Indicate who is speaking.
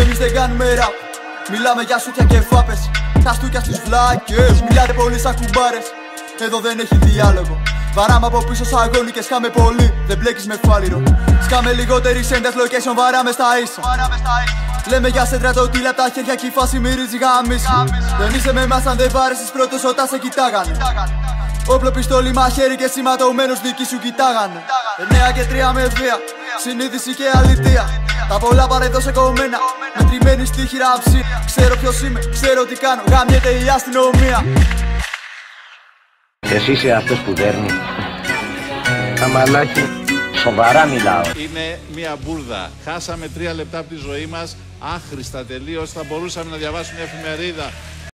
Speaker 1: Εμείς δεν κάνουμε ραπ Μιλάμε για σούτια και φάπες. Τα στούκια στους βλάκες. Μιλάτε πολύ σαν κουμπάρες. Εδώ δεν έχει διάλογο. Βαράμε από πίσω σαν αγώνι και σκάμε πολύ. Δεν μπλέκεις με φάλιρο Σκάμε λιγότερη σέντες location Βαράμε στα ίσα. Λέμε για σέντρα το τίλα τα χέρια και η φάση μυρίζει γάμις. Δεν είσαι με εμάς αν δεν πάρεις τις πρώτες όταν σε κοιτάγανε. Όπλο πιστόλι μαχαίρι και σηματωμένος δική σου κοιτάγανε. Εννέα και τρία με βία. Συνείδηση και αλήθεια Τα πολλά παρεδώ σε κομμένα Μετρημένη στη χειραψία Ξέρω ποιος είμαι, ξέρω τι κάνω Γαμιέται η αστυνομία
Speaker 2: Εσύ είσαι αυτός που δέρνει. Καμαλάκι, σοβαρά μιλάω.
Speaker 3: Είναι μια μπουρδα. Χάσαμε τρία λεπτά από τη ζωή μας, άχρηστα τελείως. Θα μπορούσαμε να διαβάσουμε μια εφημερίδα